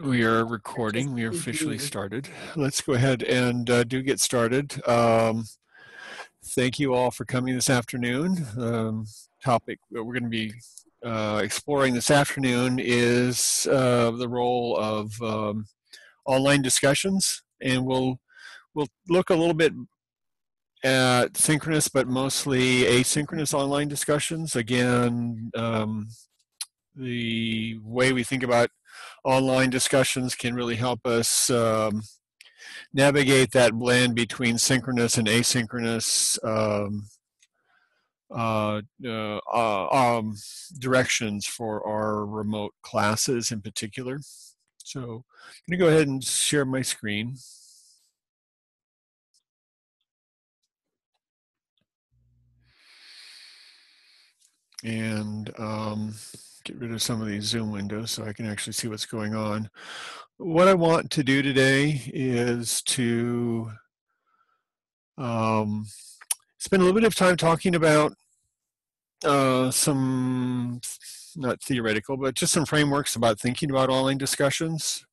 We are recording. We are officially started. Let's go ahead and uh, do get started. Um, thank you all for coming this afternoon. Um, topic that we're going to be uh, exploring this afternoon is uh, the role of um, online discussions, and we'll we'll look a little bit at synchronous, but mostly asynchronous online discussions. Again, um, the way we think about online discussions can really help us um, navigate that blend between synchronous and asynchronous um, uh, uh, uh, um, directions for our remote classes in particular. So I'm going to go ahead and share my screen. And um, get rid of some of these Zoom windows so I can actually see what's going on. What I want to do today is to um, spend a little bit of time talking about uh, some, not theoretical, but just some frameworks about thinking about online discussions.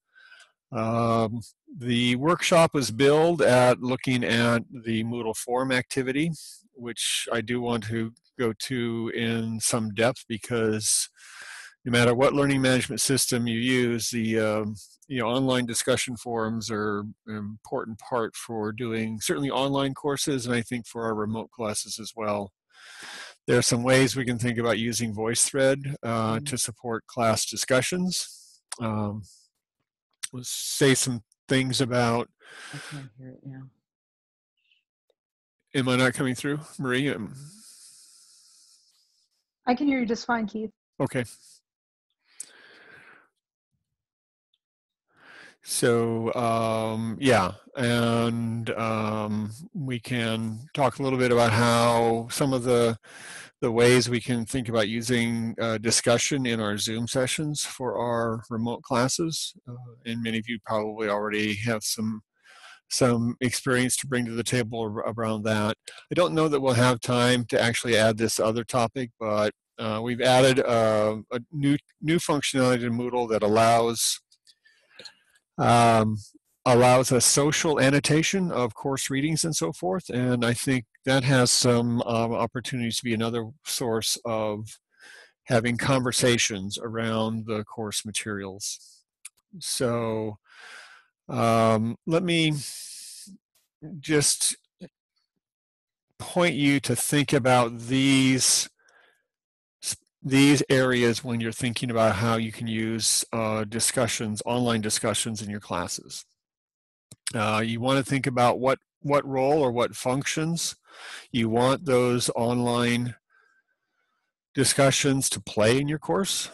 Um, the workshop was billed at looking at the Moodle forum activity, which I do want to go to in some depth because no matter what learning management system you use, the um, you know online discussion forums are an important part for doing certainly online courses, and I think for our remote classes as well. There are some ways we can think about using VoiceThread uh, mm-hmm. to support class discussions. Um, let's say some things about. I can't hear it now. Am I not coming through, Marie? Um, I can hear you just fine, Keith. Okay. So um, yeah, and um, we can talk a little bit about how some of the the ways we can think about using uh, discussion in our Zoom sessions for our remote classes. Uh, and many of you probably already have some some experience to bring to the table around that. I don't know that we'll have time to actually add this other topic, but uh, we've added a, uh, a new new functionality to Moodle that allows um, allows a social annotation of course readings and so forth. And I think that has some um, opportunities to be another source of having conversations around the course materials. So um, let me just point you to think about these these areas when you're thinking about how you can use uh, discussions, online discussions in your classes. Uh, you want to think about what, what role or what functions you want those online discussions to play in your course.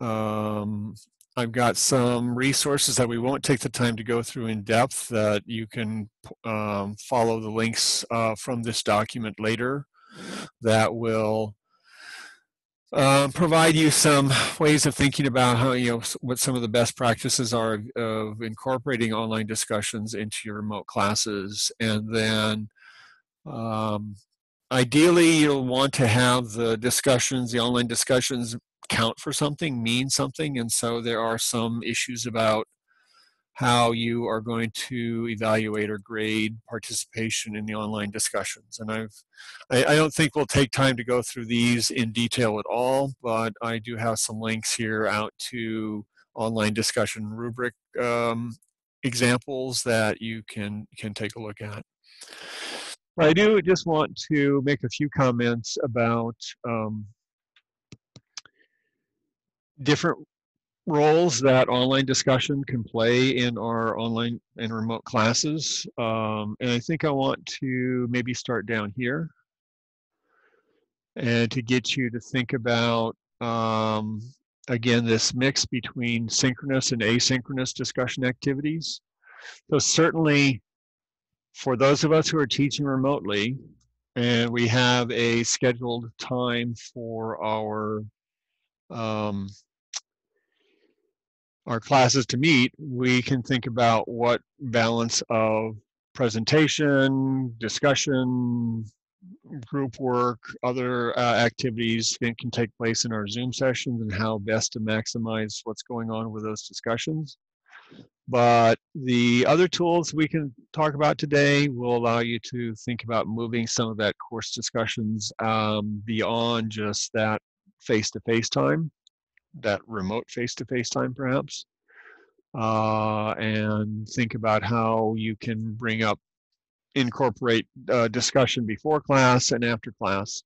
Um, I've got some resources that we won't take the time to go through in depth that you can um, follow the links uh, from this document later that will um, provide you some ways of thinking about how you know what some of the best practices are of, of incorporating online discussions into your remote classes. And then um, ideally you'll want to have the discussions the online discussions count for something mean something and so there are some issues about how you are going to evaluate or grade participation in the online discussions. And I've, I, I, don't think we'll take time to go through these in detail at all, but I do have some links here out to online discussion rubric um, examples that you can, can take a look at. I do just want to make a few comments about um, different roles that online discussion can play in our online and remote classes. Um, and I think I want to maybe start down here and to get you to think about, um, again, this mix between synchronous and asynchronous discussion activities. So certainly for those of us who are teaching remotely and we have a scheduled time for our um, our classes to meet, we can think about what balance of presentation, discussion, group work, other uh, activities can, can take place in our Zoom sessions and how best to maximize what's going on with those discussions. But the other tools we can talk about today will allow you to think about moving some of that course discussions um, beyond just that face-to-face time, that remote face-to-face time perhaps, uh, and think about how you can bring up, incorporate uh, discussion before class and after class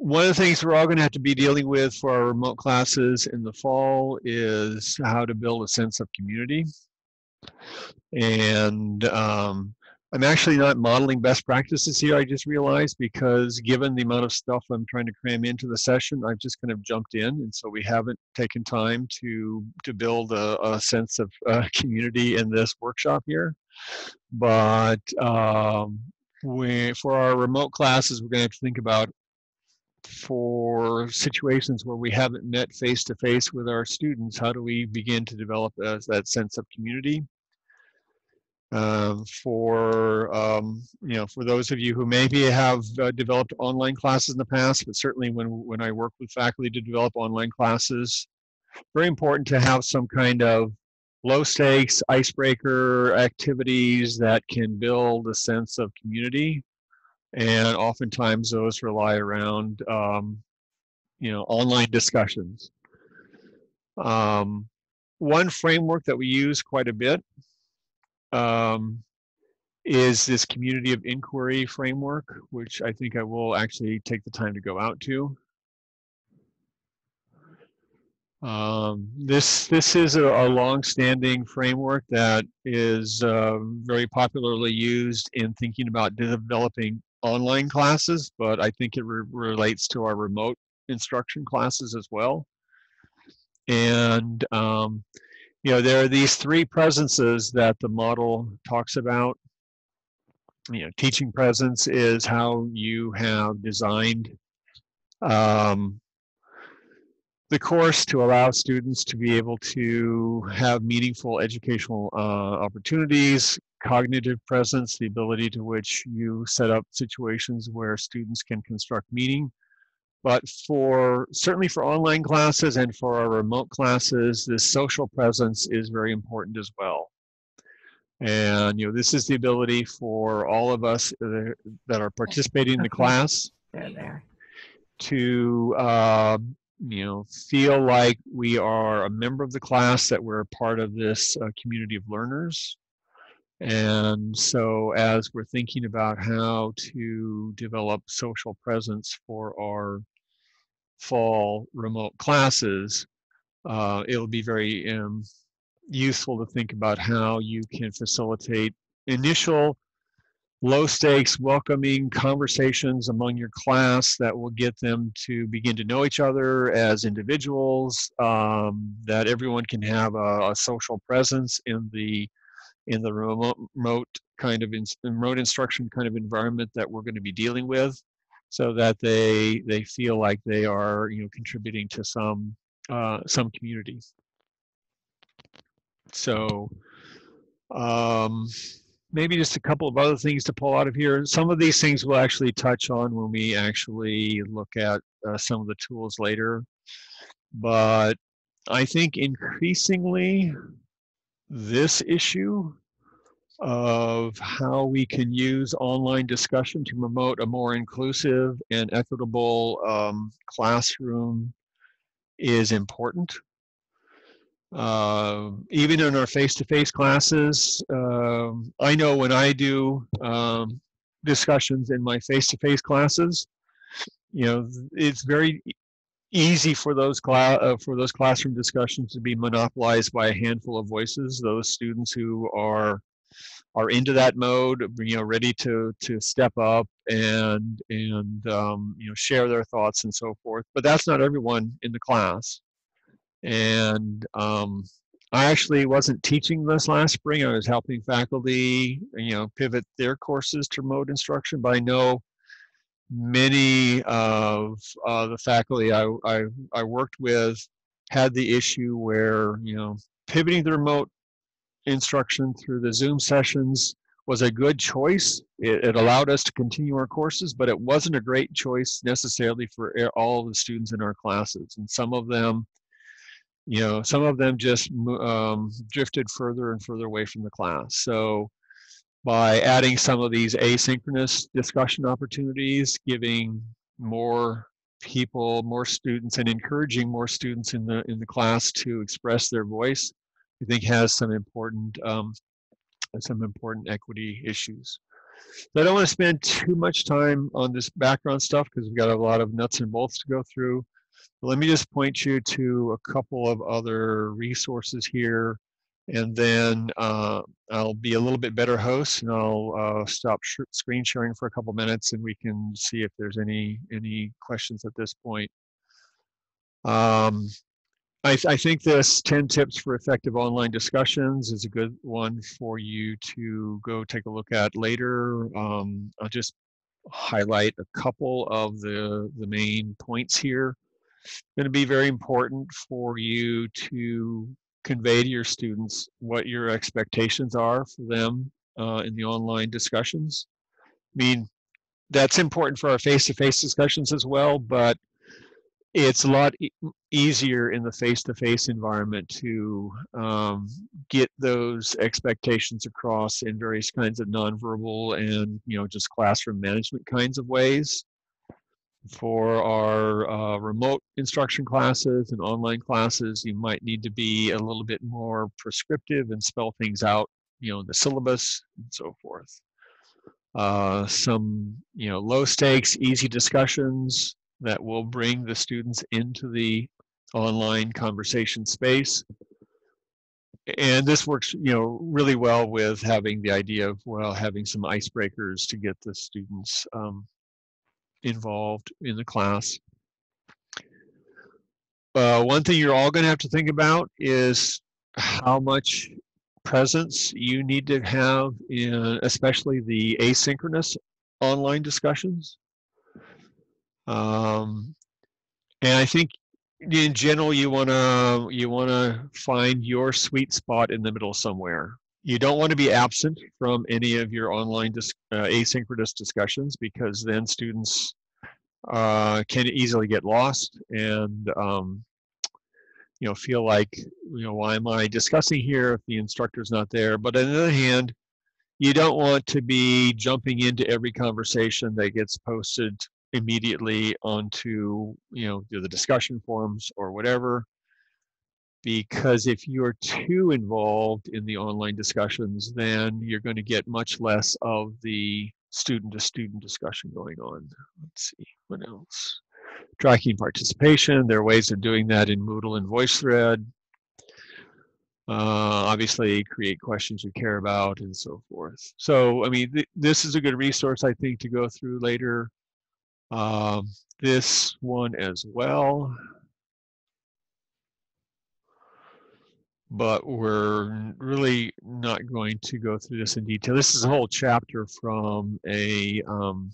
one of the things we're all going to have to be dealing with for our remote classes in the fall is how to build a sense of community. And um, I'm actually not modeling best practices here, I just realized, because given the amount of stuff I'm trying to cram into the session, I've just kind of jumped in. And so we haven't taken time to, to build a, a sense of uh, community in this workshop here. But um, we, for our remote classes, we're going to have to think about for situations where we haven't met face to face with our students, how do we begin to develop that sense of community? Um, for um, you know, for those of you who maybe have uh, developed online classes in the past, but certainly when when I work with faculty to develop online classes, very important to have some kind of low stakes icebreaker activities that can build a sense of community and oftentimes those rely around um, you know online discussions. Um, one framework that we use quite a bit um, is this community of inquiry framework, which I think I will actually take the time to go out to. Um, this this is a, a long-standing framework that is uh, very popularly used in thinking about developing online classes, but I think it re relates to our remote instruction classes as well. And, um, you know, there are these three presences that the model talks about. You know, teaching presence is how you have designed um, the course to allow students to be able to have meaningful educational uh, opportunities, cognitive presence, the ability to which you set up situations where students can construct meaning. But for certainly for online classes and for our remote classes, this social presence is very important as well. And you know, this is the ability for all of us that are participating in the class to uh, you know, feel like we are a member of the class, that we're a part of this uh, community of learners. And so as we're thinking about how to develop social presence for our fall remote classes, uh, it'll be very um, useful to think about how you can facilitate initial low stakes, welcoming conversations among your class that will get them to begin to know each other as individuals, um, that everyone can have a, a, social presence in the in the remote, remote kind of in, remote instruction kind of environment that we're going to be dealing with so that they they feel like they are you know contributing to some uh, some communities so um, maybe just a couple of other things to pull out of here. Some of these things we'll actually touch on when we actually look at uh, some of the tools later. But I think increasingly this issue of how we can use online discussion to promote a more inclusive and equitable um, classroom is important. Uh, even in our face-to-face classes, uh, I know when I do um, discussions in my face-to-face classes, you know, it's very easy for those class uh, for those classroom discussions to be monopolized by a handful of voices. Those students who are are into that mode, you know, ready to to step up and and um, you know share their thoughts and so forth. But that's not everyone in the class. And um, I actually wasn't teaching this last spring. I was helping faculty, you know, pivot their courses to remote instruction. But I know many of uh, the faculty I, I, I worked with had the issue where, you know, pivoting the remote instruction through the Zoom sessions was a good choice. It, it, allowed us to continue our courses, but it wasn't a great choice necessarily for all the students in our classes. And some of them you know, some of them just um, drifted further and further away from the class. So by adding some of these asynchronous discussion opportunities, giving more people, more students, and encouraging more students in the in the class to express their voice, I think has some important um, some important equity issues. So I don't want to spend too much time on this background stuff because we've got a lot of nuts and bolts to go through. But let me just point you to a couple of other resources here and then uh, I'll be a little bit better host and I'll uh, stop sh screen sharing for a couple minutes and we can see if there's any any questions at this point. Um, I, th I, think this 10 tips for effective online discussions is a good one for you to go take a look at later. Um, I'll just highlight a couple of the, the main points here. It's going to be very important for you to convey to your students what your expectations are for them uh, in the online discussions. I mean, that's important for our face-to-face -face discussions as well, but it's a lot e easier in the face-to-face -face environment to um, get those expectations across in various kinds of nonverbal and you know just classroom management kinds of ways. For our uh, remote instruction classes and online classes, you might need to be a little bit more prescriptive and spell things out, you know, in the syllabus and so forth. Uh, some, you know, low stakes, easy discussions that will bring the students into the online conversation space. And this works, you know, really well with having the idea of, well, having some icebreakers to get the students um, involved in the class. Uh, one thing you're all going to have to think about is how much presence you need to have in especially the asynchronous online discussions. Um, and I think in general you want to you want to find your sweet spot in the middle somewhere. You don't want to be absent from any of your online dis uh, asynchronous discussions because then students uh, can easily get lost and um, you know feel like you know why am I discussing here if the instructor's not there? But on the other hand, you don't want to be jumping into every conversation that gets posted immediately onto you know the discussion forums or whatever because if you're too involved in the online discussions, then you're going to get much less of the student to student discussion going on. Let's see, what else? Tracking participation, there are ways of doing that in Moodle and VoiceThread. Uh, obviously, create questions you care about and so forth. So, I mean, th this is a good resource, I think, to go through later. Um, this one as well. But we're really not going to go through this in detail. This is a whole chapter from a um,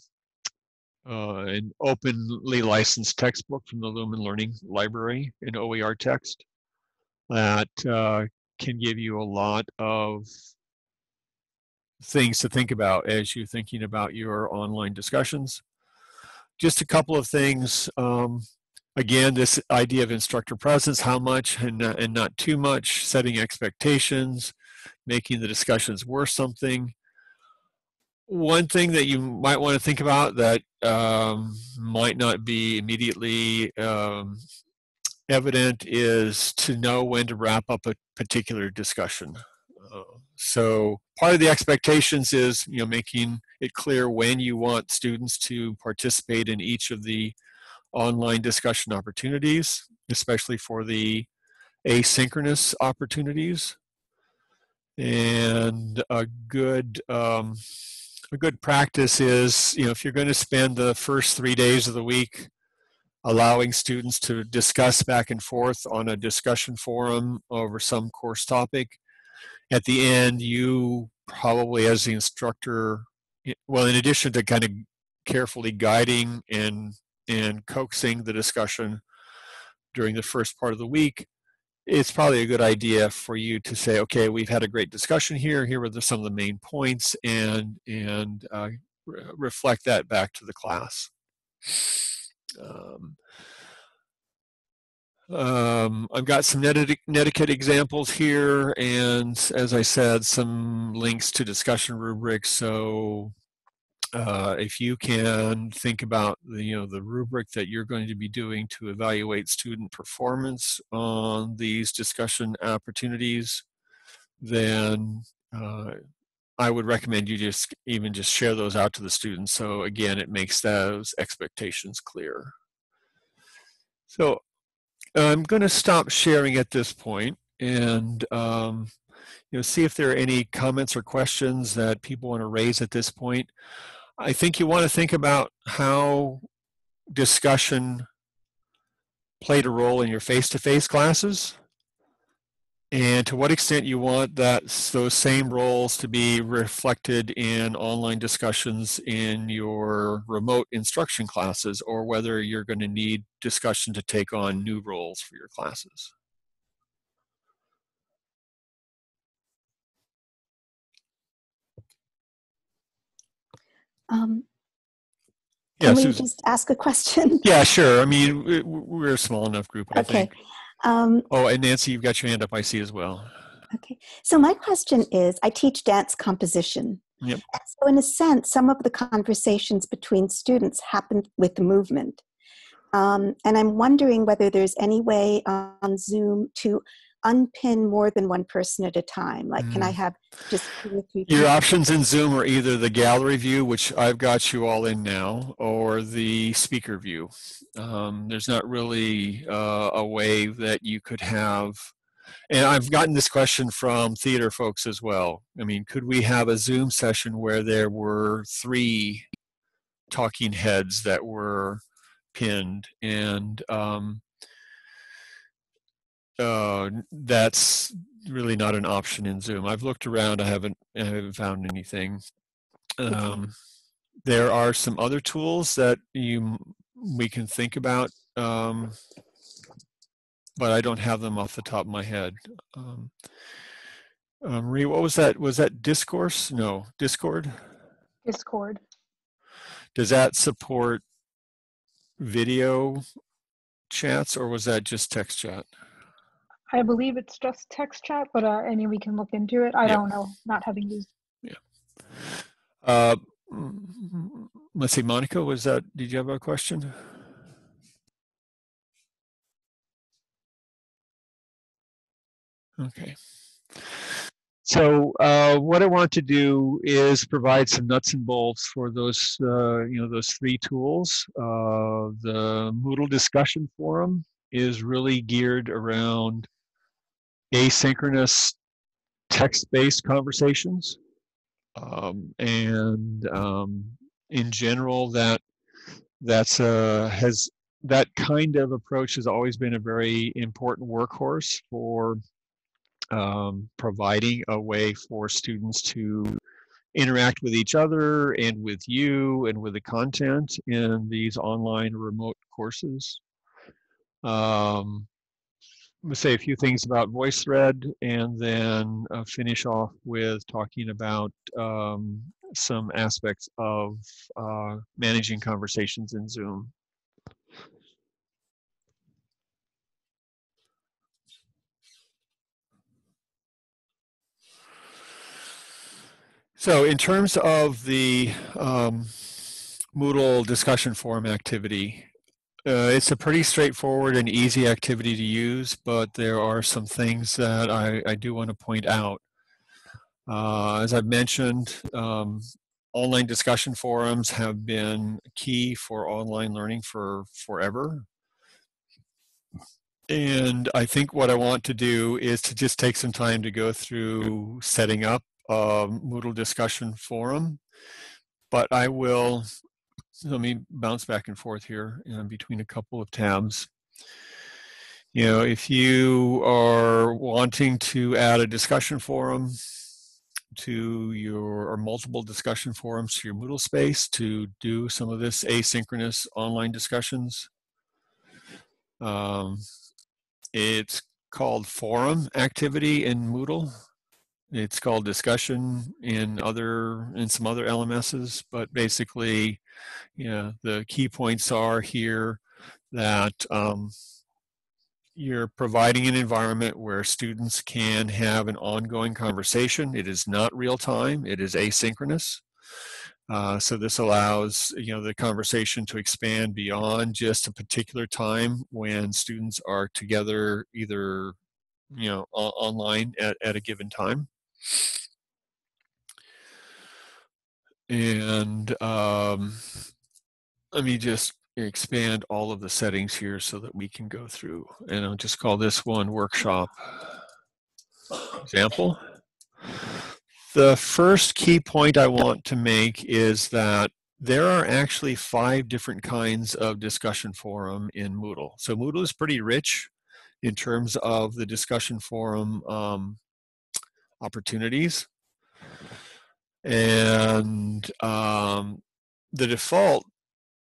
uh, an openly licensed textbook from the Lumen Learning Library in OER text that uh, can give you a lot of things to think about as you're thinking about your online discussions. Just a couple of things. Um, again, this idea of instructor presence, how much and not, and not too much, setting expectations, making the discussions worth something. One thing that you might want to think about that um, might not be immediately um, evident is to know when to wrap up a particular discussion. Uh, so part of the expectations is you know making it clear when you want students to participate in each of the online discussion opportunities, especially for the asynchronous opportunities. And a good um, a good practice is, you know, if you're going to spend the first three days of the week allowing students to discuss back and forth on a discussion forum over some course topic, at the end you probably as the instructor, well, in addition to kind of carefully guiding and and coaxing the discussion during the first part of the week, it's probably a good idea for you to say, okay, we've had a great discussion here. Here are the, some of the main points, and and uh, re reflect that back to the class. Um, Um, I've got some Netiquette examples here, and as I said, some links to discussion rubrics. So uh, if you can think about the, you know the rubric that you're going to be doing to evaluate student performance on these discussion opportunities, then uh, I would recommend you just even just share those out to the students. So again, it makes those expectations clear. So I'm going to stop sharing at this point and um, you know see if there are any comments or questions that people want to raise at this point. I think you want to think about how discussion played a role in your face-to-face classes and to what extent you want that those same roles to be reflected in online discussions in your remote instruction classes or whether you're going to need discussion to take on new roles for your classes. Um, yeah, can we Susan. just ask a question? Yeah, sure. I mean, we're a small enough group, I okay. think. Um, oh, and Nancy, you've got your hand up, I see as well. Okay. So my question is, I teach dance composition. Yep. So in a sense, some of the conversations between students happen with the movement. Um, and I'm wondering whether there's any way on Zoom to unpin more than one person at a time? Like, mm. can I mm. have just two or three? Your options in Zoom are either the gallery view, which I've got you all in now, or the speaker view. Um, there's not really uh, a way that you could have. And I've gotten this question from theater folks as well. I mean, could we have a Zoom session where there were three talking heads that were pinned? And um, uh, that's really not an option in Zoom. I've looked around. I haven't. I haven't found anything. Um, there are some other tools that you we can think about, um, but I don't have them off the top of my head. Um, uh, Marie, what was that? Was that Discourse? No, Discord. Discord. Does that support video chats, or was that just text chat? I believe it's just text chat, but uh, I mean, we can look into it. I don't know, not having used. Yeah. Uh, let's see, Monica, was that, did you have a question? Okay. So uh, what I want to do is provide some nuts and bolts for those, uh, you know, those three tools. Uh, the Moodle discussion forum is really geared around asynchronous text-based conversations. Um, and um, in general, that that's a, has that kind of approach has always been a very important workhorse for um, providing a way for students to interact with each other and with you and with the content in these online remote courses. Um, say a few things about VoiceThread and then uh, finish off with talking about um, some aspects of uh, managing conversations in Zoom. So in terms of the um, Moodle discussion forum activity, uh, it's a pretty straightforward and easy activity to use, but there are some things that I, I do want to point out. Uh, as I've mentioned, um, online discussion forums have been key for online learning for forever. And I think what I want to do is to just take some time to go through setting up a Moodle discussion forum. But I will so let me bounce back and forth here in between a couple of tabs. You know, if you are wanting to add a discussion forum to your, or multiple discussion forums to your Moodle space to do some of this asynchronous online discussions, um, it's called forum activity in Moodle. It's called discussion in other in some other LMSs, but basically you know, the key points are here that um, you're providing an environment where students can have an ongoing conversation. It is not real time, it is asynchronous. Uh, so this allows you know the conversation to expand beyond just a particular time when students are together either you know online at, at a given time and um, let me just expand all of the settings here so that we can go through and I'll just call this one workshop example. The first key point I want to make is that there are actually five different kinds of discussion forum in Moodle. So Moodle is pretty rich in terms of the discussion forum um, opportunities. And um, the default,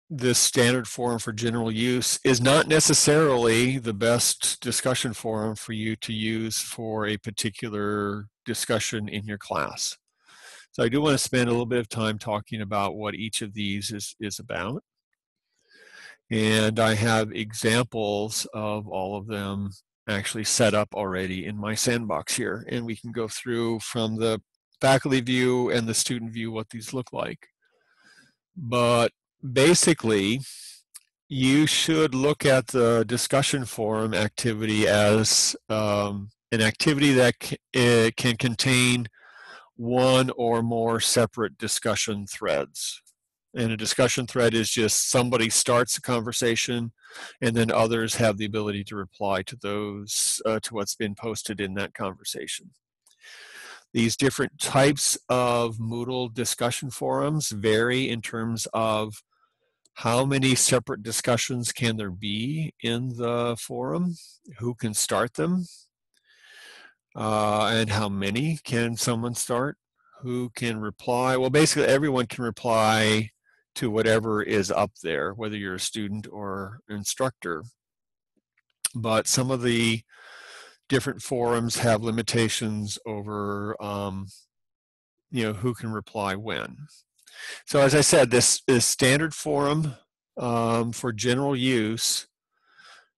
this standard forum for general use is not necessarily the best discussion forum for you to use for a particular discussion in your class. So I do want to spend a little bit of time talking about what each of these is, is about. And I have examples of all of them actually set up already in my sandbox here. And we can go through from the faculty view and the student view what these look like. But basically, you should look at the discussion forum activity as um, an activity that can contain one or more separate discussion threads. And a discussion thread is just somebody starts a conversation and then others have the ability to reply to those, uh, to what's been posted in that conversation. These different types of Moodle discussion forums vary in terms of how many separate discussions can there be in the forum, who can start them, uh, and how many can someone start, who can reply. Well, basically everyone can reply to whatever is up there, whether you're a student or instructor. But some of the different forums have limitations over um, you know who can reply when. So as I said, this, this standard forum um, for general use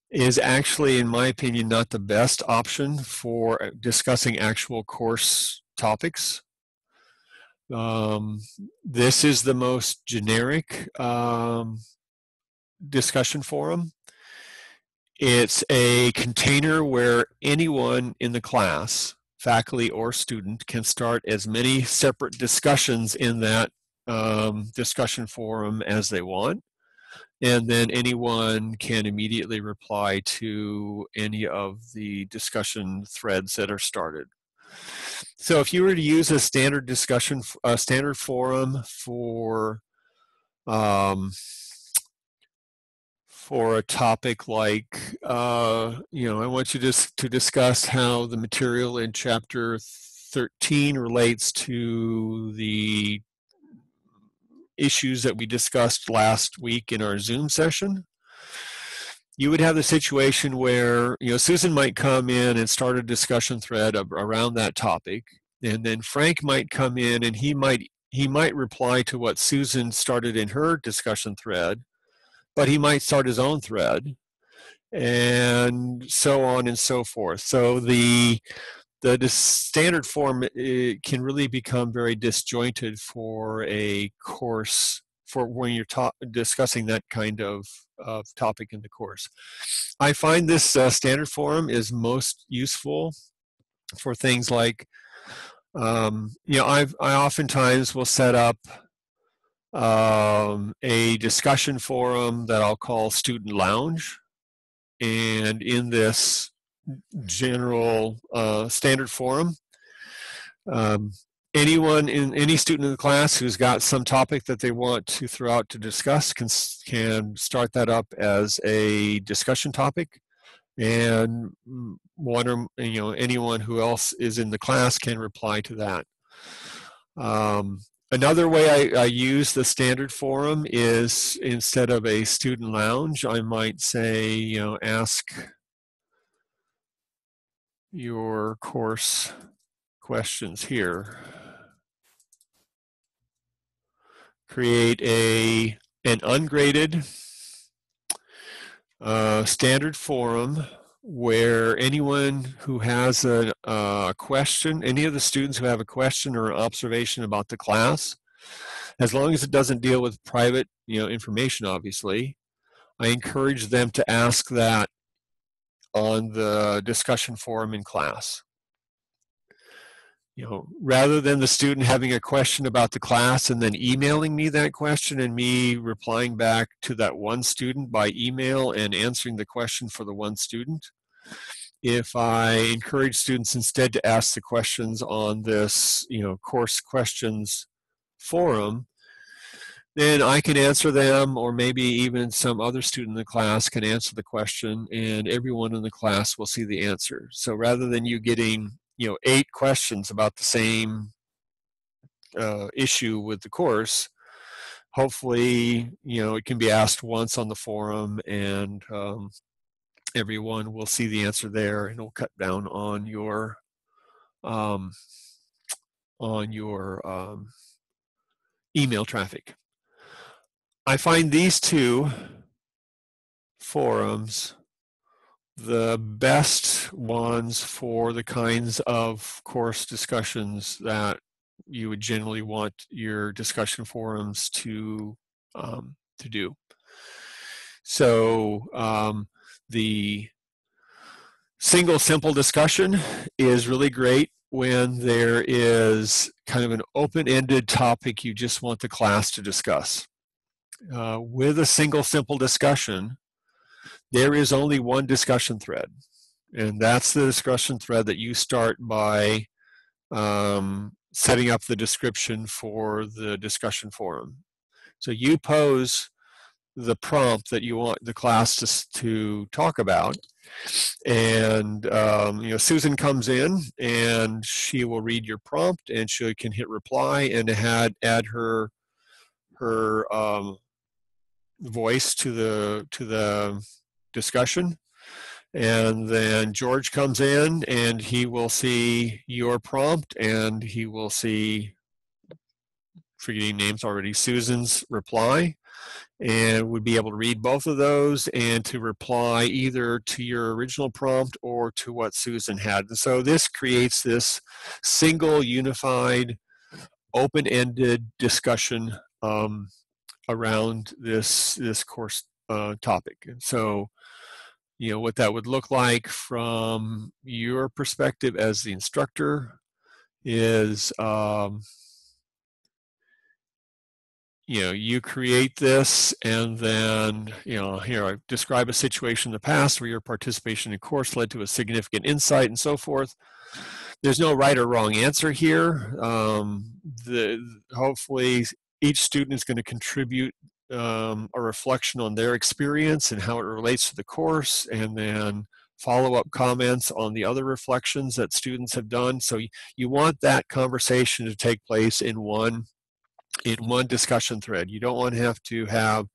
is actually, in my opinion, not the best option for uh, discussing actual course topics. Um, this is the most generic um, discussion forum. It's a container where anyone in the class, faculty or student, can start as many separate discussions in that um, discussion forum as they want. And then anyone can immediately reply to any of the discussion threads that are started. So if you were to use a standard discussion, a standard forum for um, for a topic like, uh, you know, I want you to, to discuss how the material in chapter 13 relates to the issues that we discussed last week in our Zoom session. You would have the situation where, you know, Susan might come in and start a discussion thread around that topic, and then Frank might come in and he might he might reply to what Susan started in her discussion thread, but he might start his own thread and so on and so forth. So the the standard forum can really become very disjointed for a course for when you're ta- discussing that kind of, of topic in the course. I find this uh, standard forum is most useful for things like, um, you know, I've, I oftentimes will set up um, a discussion forum that I'll call Student Lounge. And in this general uh, standard forum, um, anyone in any student in the class who's got some topic that they want to throw out to discuss can, can start that up as a discussion topic. And one or you know anyone who else is in the class can reply to that. Um, Another way I, I, use the standard forum is instead of a student lounge, I might say, you know, ask your course questions here. Create a an ungraded uh, standard forum where anyone who has a, a question, any of the students who have a question or observation about the class, as long as it doesn't deal with private you know, information, obviously, I encourage them to ask that on the discussion forum in class. You know, rather than the student having a question about the class and then emailing me that question and me replying back to that one student by email and answering the question for the one student, if I encourage students instead to ask the questions on this, you know, course questions forum, then I can answer them, or maybe even some other student in the class can answer the question, and everyone in the class will see the answer. So rather than you getting, you know, eight questions about the same uh, issue with the course, hopefully, you know, it can be asked once on the forum, and um, everyone will see the answer there, and it'll cut down on your um, on your um, email traffic. I find these two forums the best ones for the kinds of course discussions that you would generally want your discussion forums to um, to do. So um, the single simple discussion is really great when there is kind of an open-ended topic you just want the class to discuss uh, with a single simple discussion, there is only one discussion thread. And that's the discussion thread that you start by um, setting up the description for the discussion forum. So you pose the prompt that you want the class to, to talk about. And um, you know, Susan comes in and she will read your prompt and she can hit reply and add add her her um, voice to the to the discussion and then George comes in and he will see your prompt and he will see forgetting names already Susan's reply and would be able to read both of those and to reply either to your original prompt or to what Susan had. And so this creates this single unified open-ended discussion um, around this this course uh, topic. And so, you know, what that would look like from your perspective as the instructor is, um, you know, you create this and then, you know, here I describe a situation in the past where your participation in course led to a significant insight and so forth. There's no right or wrong answer here. Um, the, hopefully each student is going to contribute um, a reflection on their experience and how it relates to the course and then follow-up comments on the other reflections that students have done. So you want that conversation to take place in one in one discussion thread. You don't want to have to have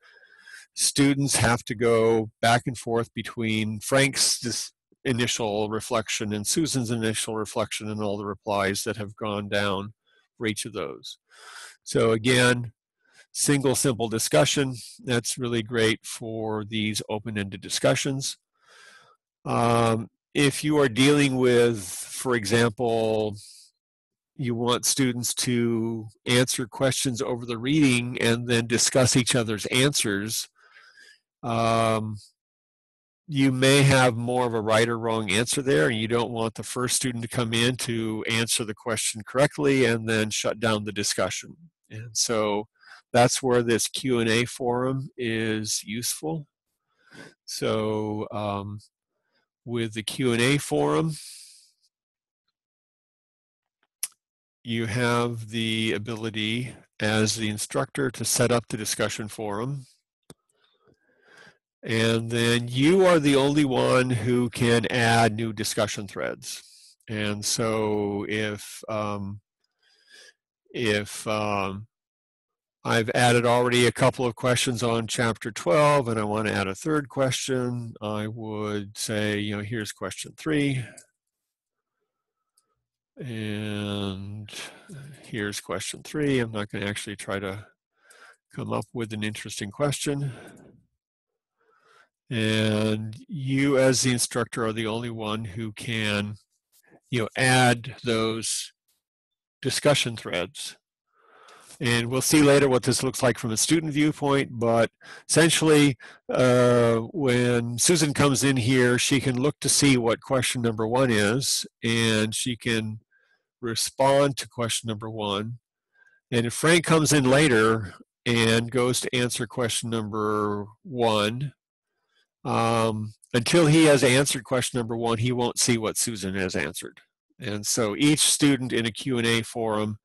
students have to go back and forth between frank's initial reflection and susan's initial reflection and all the replies that have gone down for each of those. So again, single simple discussion, that's really great for these open-ended discussions. Um, if you are dealing with, for example, you want students to answer questions over the reading and then discuss each other's answers, um, you may have more of a right or wrong answer there. And you don't want the first student to come in to answer the question correctly and then shut down the discussion. And so that's where this q&a forum is useful so um, with the q&a forum you have the ability as the instructor to set up the discussion forum and then you are the only one who can add new discussion threads. And so if um, if um, I've added already a couple of questions on chapter 12 and I want to add a third question, I would say, you know, here's question three. And here's question three. I'm not going to actually try to come up with an interesting question. And you as the instructor are the only one who can, you know, add those discussion threads. And we'll see later what this looks like from a student viewpoint, but essentially uh, when Susan comes in here, she can look to see what question number one is, and she can respond to question number one. And if Frank comes in later and goes to answer question number one, um, until he has answered question number one, he won't see what Susan has answered. And so each student in a Q&A forum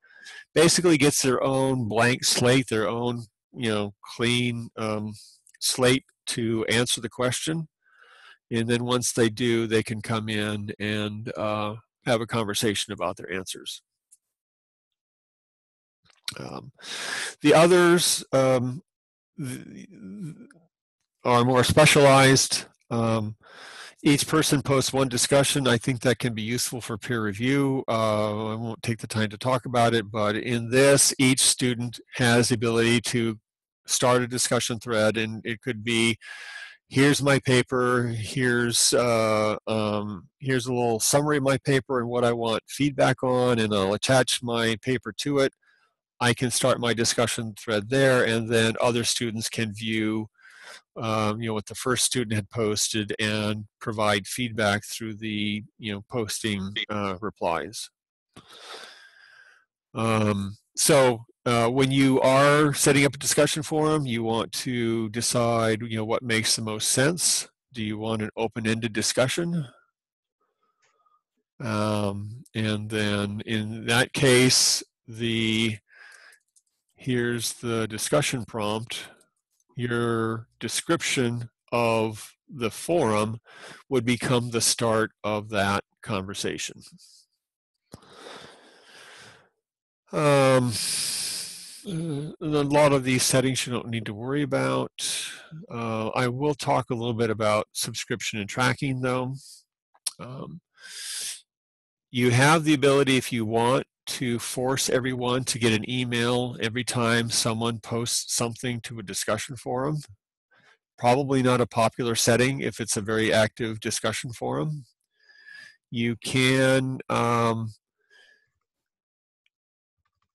basically gets their own blank slate, their own, you know, clean um, slate to answer the question. And then once they do, they can come in and uh, have a conversation about their answers. Um, the others um, are more specialized. Um, each person posts one discussion. I think that can be useful for peer review. Uh, I won't take the time to talk about it, but in this, each student has the ability to start a discussion thread, and it could be, here's my paper, here's uh, um, here's a little summary of my paper and what I want feedback on, and I'll attach my paper to it. I can start my discussion thread there, and then other students can view um, you know what the first student had posted and provide feedback through the you know posting uh, replies. Um, so uh, when you are setting up a discussion forum, you want to decide you know what makes the most sense. Do you want an open-ended discussion? Um, and then in that case, the here's the discussion prompt your description of the forum would become the start of that conversation. Um, uh, a lot of these settings you don't need to worry about. Uh, I will talk a little bit about subscription and tracking though. Um, you have the ability if you want to force everyone to get an email every time someone posts something to a discussion forum. Probably not a popular setting if it's a very active discussion forum. You can um,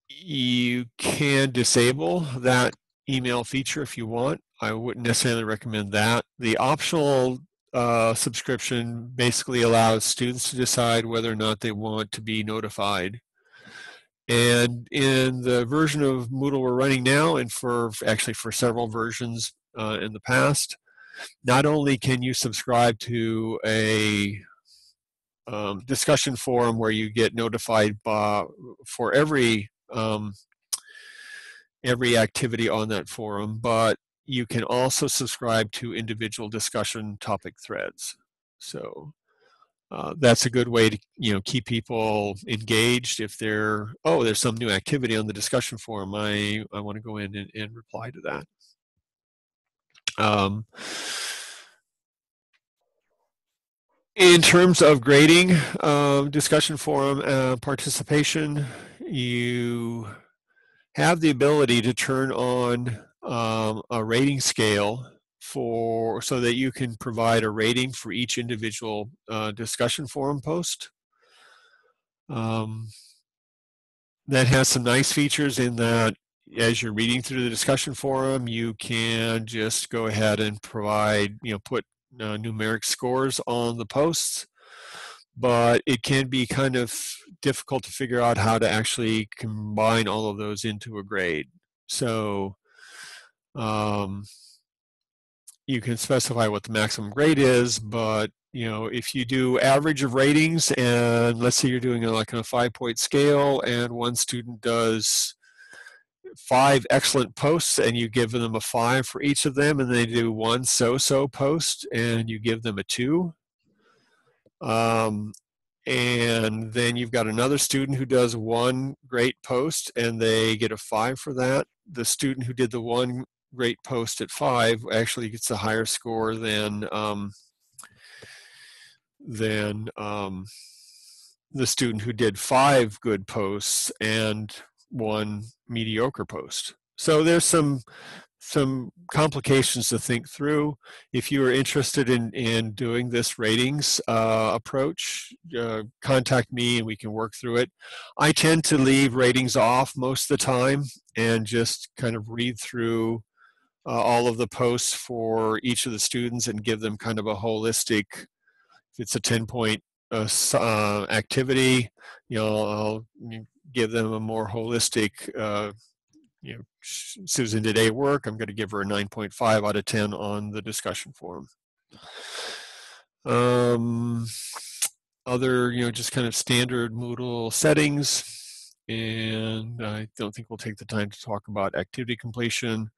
you can disable that email feature if you want. I wouldn't necessarily recommend that. The optional uh, subscription basically allows students to decide whether or not they want to be notified and in the version of Moodle we're running now, and for actually for several versions uh, in the past, not only can you subscribe to a um, discussion forum where you get notified by, for every um, every activity on that forum, but you can also subscribe to individual discussion topic threads. So uh, that's a good way to you know keep people engaged if they're oh there's some new activity on the discussion forum. I i want to go in and, and reply to that. Um, in terms of grading uh, discussion forum uh, participation you have the ability to turn on um, a rating scale for so that you can provide a rating for each individual uh, discussion forum post. Um, that has some nice features in that as you're reading through the discussion forum, you can just go ahead and provide, you know, put uh, numeric scores on the posts, but it can be kind of difficult to figure out how to actually combine all of those into a grade. So, um, you can specify what the maximum grade is, but you know, if you do average of ratings and let's say you're doing like on a five point scale and one student does five excellent posts and you give them a five for each of them and they do one so-so post and you give them a two. Um, and then you've got another student who does one great post and they get a five for that. The student who did the one great post at five actually gets a higher score than um, than um, the student who did five good posts and one mediocre post. so there's some some complications to think through. If you are interested in, in doing this ratings uh, approach, uh, contact me and we can work through it. I tend to leave ratings off most of the time and just kind of read through uh, all of the posts for each of the students and give them kind of a holistic, if it's a 10 point uh, uh, activity, you know, I'll give them a more holistic uh, you know, Susan did A work. I'm going to give her a 9.5 out of 10 on the discussion forum. Um, other, you know, just kind of standard Moodle settings. And I don't think we'll take the time to talk about activity completion.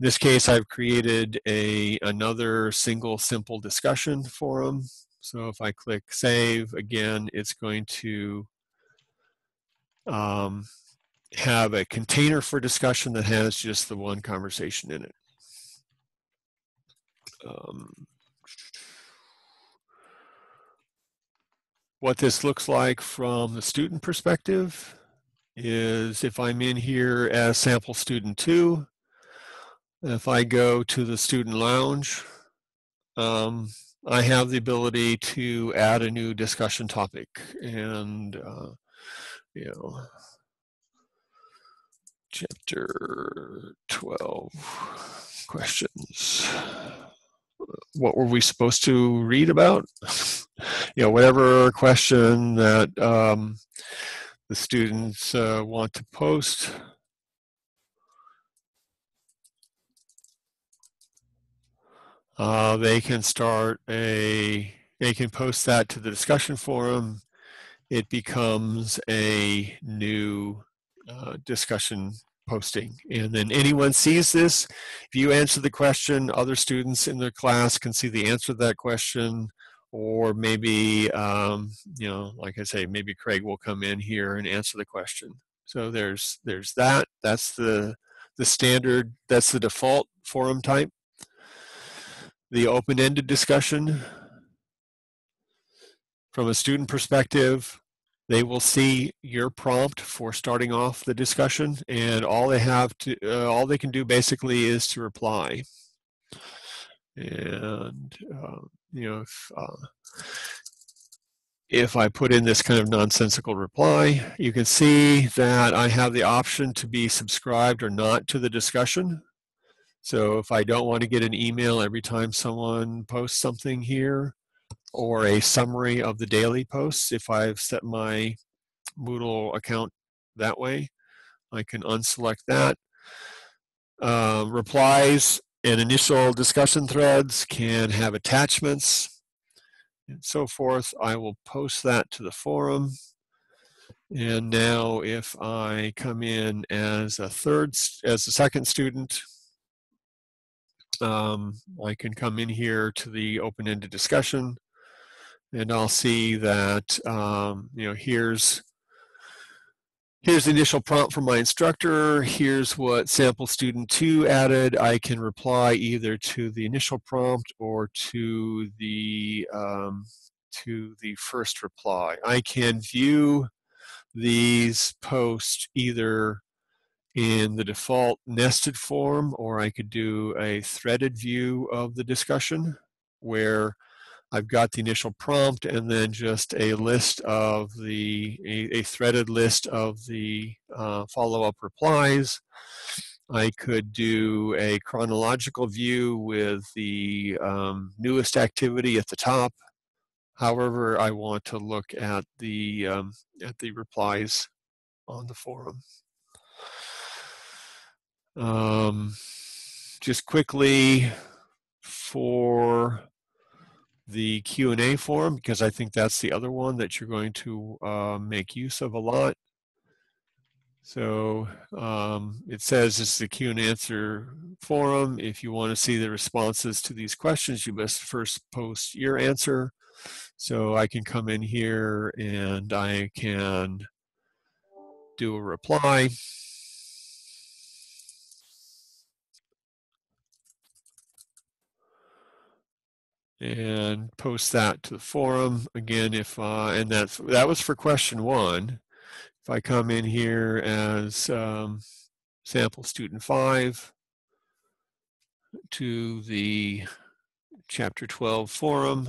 In this case, I've created a another single simple discussion forum. So if I click save, again, it's going to um, have a container for discussion that has just the one conversation in it. Um, what this looks like from the student perspective is if I'm in here as sample student two, if I go to the student lounge, um, I have the ability to add a new discussion topic and, uh, you know, chapter 12 questions. What were we supposed to read about? You know whatever question that um, the students uh, want to post uh, they can start a they can post that to the discussion forum it becomes a new uh, discussion posting. And then anyone sees this, if you answer the question, other students in their class can see the answer to that question, or maybe, um, you know, like I say, maybe Craig will come in here and answer the question. So there's there's that. That's the the standard. That's the default forum type. The open-ended discussion from a student perspective, they will see your prompt for starting off the discussion, and all they have to, uh, all they can do basically is to reply. And uh, you know, if, uh, if I put in this kind of nonsensical reply, you can see that I have the option to be subscribed or not to the discussion. So if I don't want to get an email every time someone posts something here, or a summary of the daily posts if I've set my Moodle account that way. I can unselect that. Uh, replies and initial discussion threads can have attachments and so forth. I will post that to the forum. And now if I come in as a third, as a second student, um, I can come in here to the open-ended discussion and I'll see that, um, you know, here's, here's the initial prompt from my instructor. Here's what sample student two added. I can reply either to the initial prompt or to the, um, to the first reply. I can view these posts either in the default nested form or I could do a threaded view of the discussion where I've got the initial prompt and then just a list of the, a, a threaded list of the uh, follow-up replies. I could do a chronological view with the um, newest activity at the top. However, I want to look at the, um, at the replies on the forum. Um, just quickly for the Q&A forum because I think that's the other one that you're going to uh, make use of a lot. So um, it says it's the Q and answer forum. If you want to see the responses to these questions, you must first post your answer. So I can come in here and I can do a reply. And post that to the forum again if uh, and that's that was for question one if I come in here as um, sample student five to the chapter 12 forum,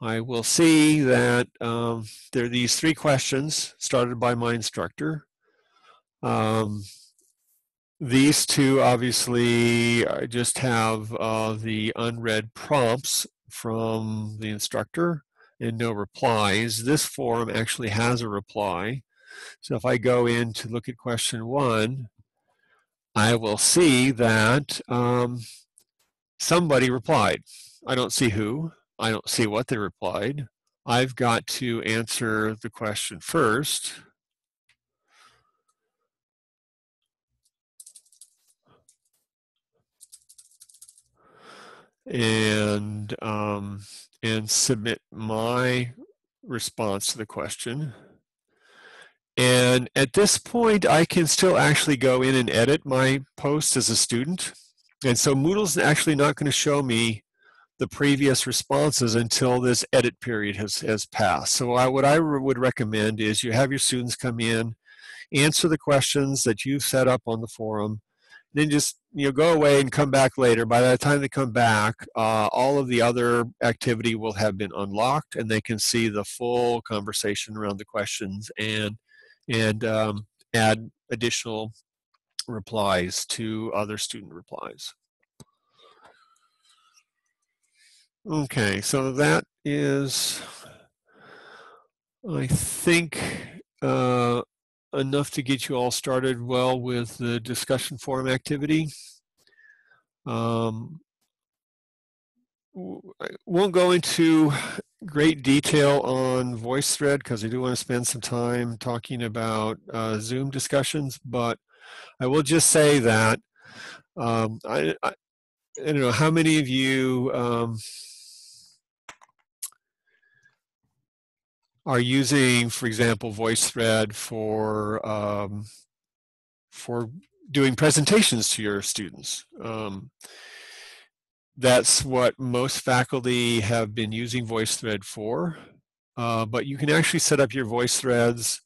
I will see that um, there are these three questions started by my instructor. Um, these two obviously just have uh, the unread prompts from the instructor and no replies. This forum actually has a reply. So if I go in to look at question one, I will see that um, somebody replied. I don't see who. I don't see what they replied. I've got to answer the question first. And um, and submit my response to the question. And at this point, I can still actually go in and edit my post as a student. And so Moodle's actually not going to show me the previous responses until this edit period has, has passed. So I, what I would recommend is you have your students come in, answer the questions that you've set up on the forum, then just you know go away and come back later. By the time they come back, uh, all of the other activity will have been unlocked, and they can see the full conversation around the questions and and um, add additional replies to other student replies. Okay, so that is, I think, uh, enough to get you all started well with the discussion forum activity. Um, I won't go into great detail on VoiceThread because I do want to spend some time talking about uh, Zoom discussions, but I will just say that um, I, I, I, don't know how many of you um, are using, for example, VoiceThread for um, for doing presentations to your students. Um, that's what most faculty have been using VoiceThread for. Uh, but you can actually set up your VoiceThreads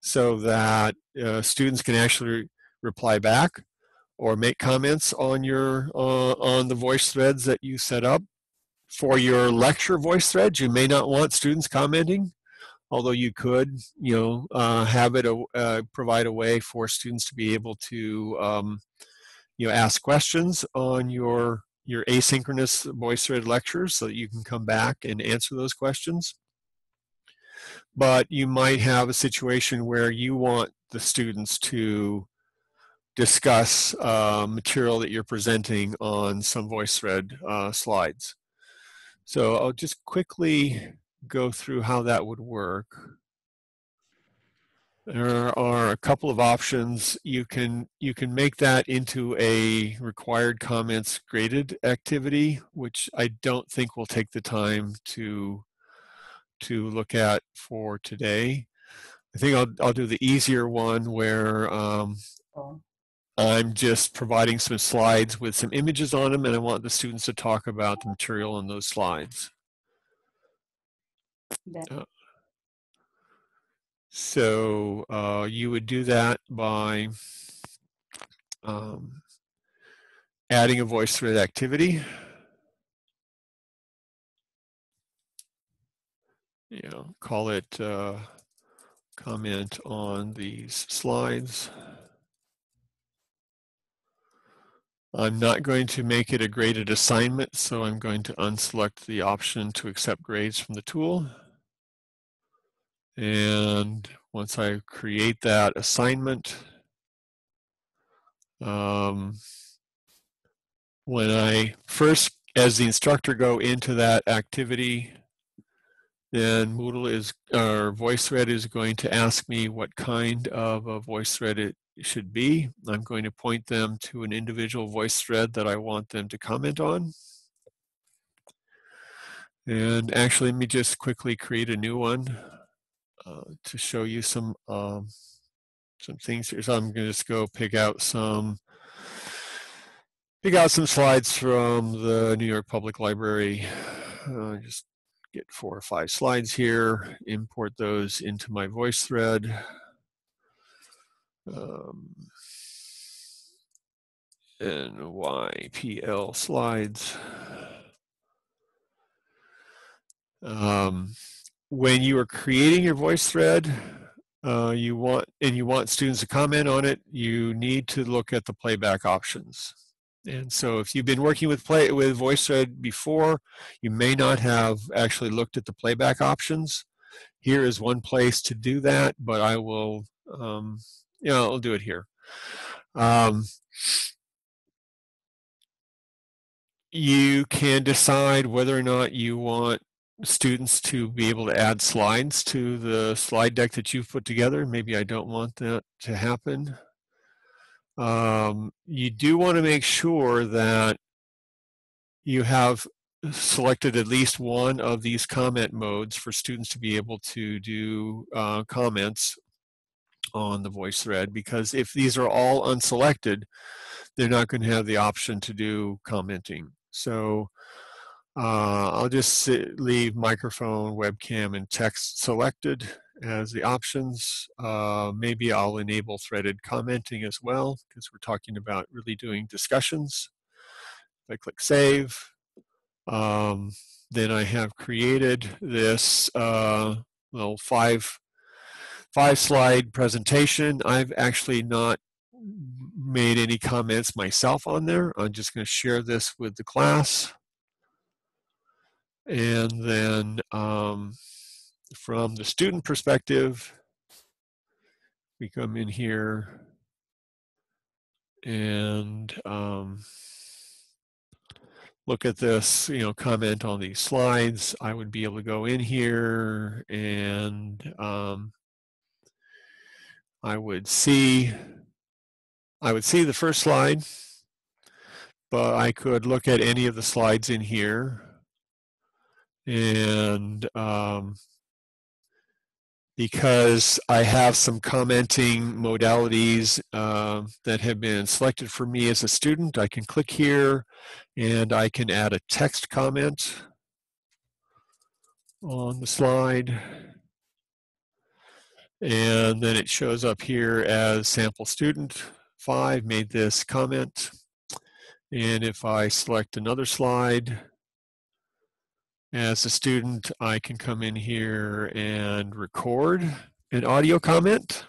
so that uh, students can actually reply back or make comments on your uh, on the VoiceThreads that you set up. For your lecture VoiceThreads, you may not want students commenting, although you could, you know, uh, have it uh, provide a way for students to be able to, um, you know, ask questions on your your asynchronous VoiceThread lectures so that you can come back and answer those questions. But you might have a situation where you want the students to discuss uh, material that you're presenting on some VoiceThread uh, slides. So I'll just quickly go through how that would work. There are a couple of options. You can you can make that into a required comments graded activity, which I don't think we'll take the time to to look at for today. I think I'll I'll do the easier one where um, oh. I'm just providing some slides with some images on them, and I want the students to talk about the material on those slides. Uh, so uh, you would do that by um, adding a VoiceThread activity. You know, call it uh, comment on these slides. I'm not going to make it a graded assignment, so I'm going to unselect the option to accept grades from the tool. And once I create that assignment, um, when I first, as the instructor, go into that activity, then Moodle is, or VoiceThread is going to ask me what kind of a VoiceThread it should be. I'm going to point them to an individual VoiceThread that I want them to comment on. And actually, let me just quickly create a new one. Uh, to show you some um, some things here. So I'm going to just go pick out some pick out some slides from the New York Public Library. Uh, just get four or five slides here, import those into my VoiceThread. Um, NYPL slides. Um, when you are creating your VoiceThread, uh, you want and you want students to comment on it, you need to look at the playback options. And so if you've been working with play with VoiceThread before, you may not have actually looked at the playback options. Here is one place to do that, but I will, um, you know, I'll do it here. Um, you can decide whether or not you want students to be able to add slides to the slide deck that you've put together. Maybe I don't want that to happen. Um, you do want to make sure that you have selected at least one of these comment modes for students to be able to do uh, comments on the VoiceThread because if these are all unselected, they're not going to have the option to do commenting. So uh, I'll just leave microphone, webcam, and text selected as the options. Uh, maybe I'll enable threaded commenting as well because we're talking about really doing discussions. If I click save, um, then I have created this uh, little five five slide presentation. I've actually not made any comments myself on there. I'm just going to share this with the class. And then um, from the student perspective, we come in here and um, look at this, you know, comment on these slides. I would be able to go in here and um, I would see, I would see the first slide, but I could look at any of the slides in here and um, because I have some commenting modalities uh, that have been selected for me as a student, I can click here and I can add a text comment on the slide. And then it shows up here as sample student 5 made this comment. And if I select another slide, as a student, I can come in here and record an audio comment.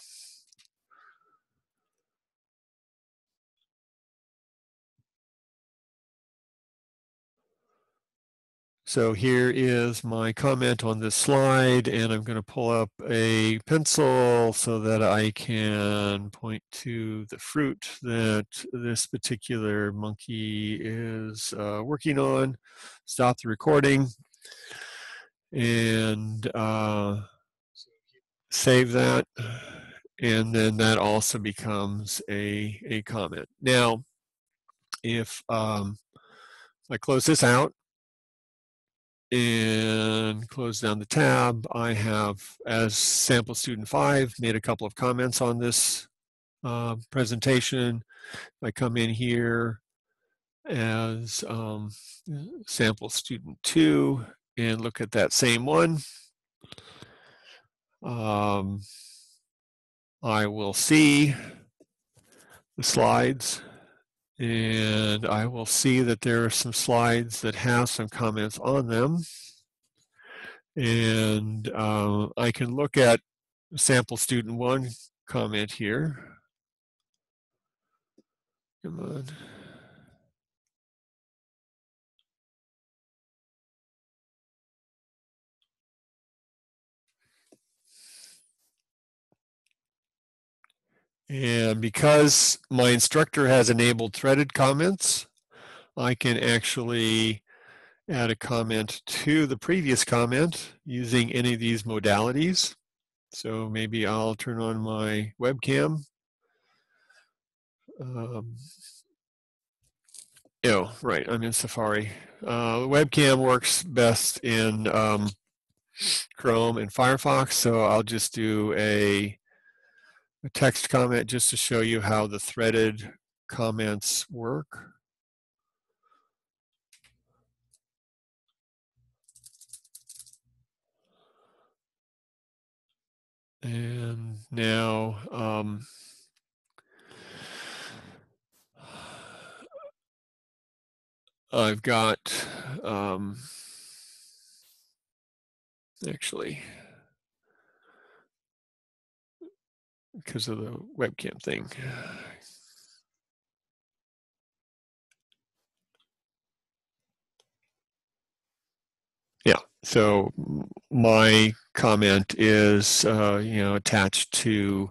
So here is my comment on this slide, and I'm going to pull up a pencil so that I can point to the fruit that this particular monkey is uh, working on. Stop the recording and uh, save that. And then that also becomes a, a comment. Now, if um, I close this out and close down the tab, I have, as sample student five, made a couple of comments on this uh, presentation. I come in here as um, sample student two and look at that same one. Um, I will see the slides and I will see that there are some slides that have some comments on them. And uh, I can look at sample student one comment here. Come on. And because my instructor has enabled threaded comments, I can actually add a comment to the previous comment using any of these modalities. So maybe I'll turn on my webcam. Um, oh, right, I'm in Safari. Uh, webcam works best in um, Chrome and Firefox, so I'll just do a a text comment just to show you how the threaded comments work. And now, um, I've got, um, actually, because of the webcam thing. Yeah, so my comment is, uh, you know, attached to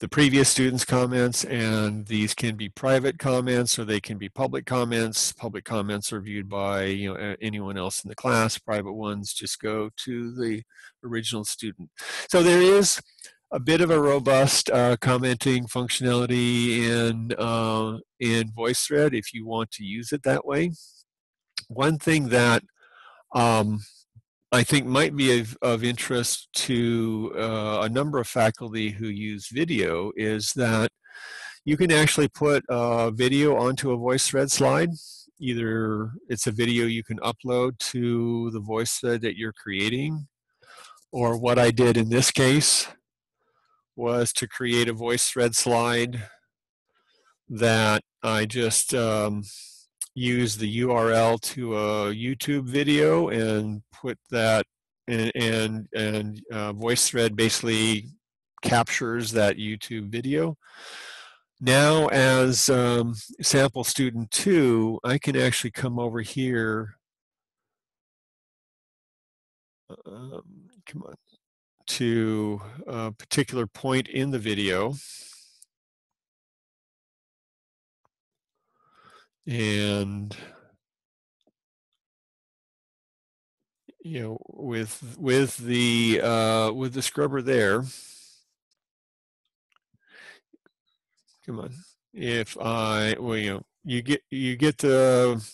the previous students' comments, and these can be private comments or they can be public comments. Public comments are viewed by, you know, anyone else in the class. Private ones just go to the original student. So there is a bit of a robust uh, commenting functionality in uh, in VoiceThread if you want to use it that way. One thing that um, I think might be of, of interest to uh, a number of faculty who use video is that you can actually put a video onto a VoiceThread slide. Either it's a video you can upload to the VoiceThread that you're creating, or what I did in this case was to create a VoiceThread slide that I just um, use the URL to a YouTube video and put that and and, and uh, VoiceThread basically captures that YouTube video. Now as um, sample student two, I can actually come over here. Um, come on, to a particular point in the video. and you know with with the uh, with the scrubber there come on if I well you know you get you get the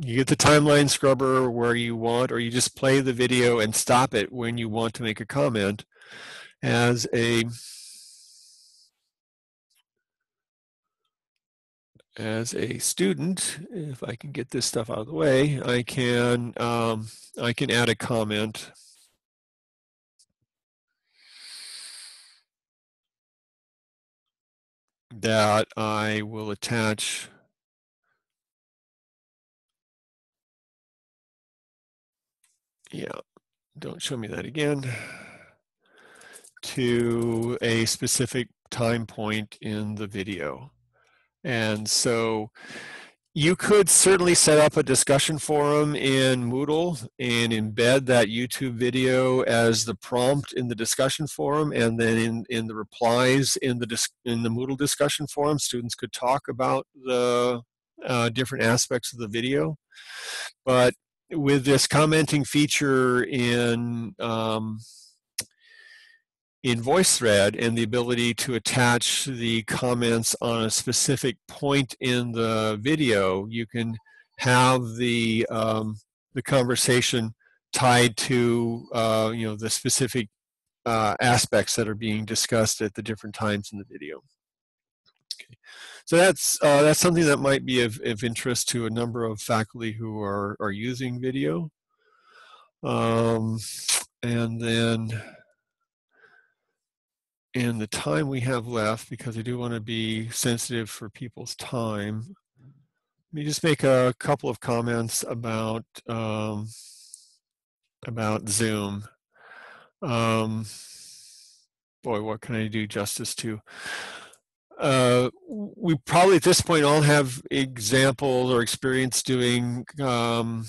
you get the timeline scrubber where you want or you just play the video and stop it when you want to make a comment as a as a student, if I can get this stuff out of the way, I can um, I can add a comment. that I will attach yeah don't show me that again to a specific time point in the video and so you could certainly set up a discussion forum in Moodle and embed that YouTube video as the prompt in the discussion forum, and then in, in the replies in the in the Moodle discussion forum, students could talk about the uh, different aspects of the video. But with this commenting feature in um, in VoiceThread and the ability to attach the comments on a specific point in the video, you can have the um, the conversation tied to uh, you know the specific uh, aspects that are being discussed at the different times in the video. Okay. So that's uh, that's something that might be of, of interest to a number of faculty who are are using video. Um, and then in the time we have left, because I do want to be sensitive for people's time, let me just make a couple of comments about um, about Zoom. Um, boy, what can I do justice to? Uh, we probably at this point all have examples or experience doing um,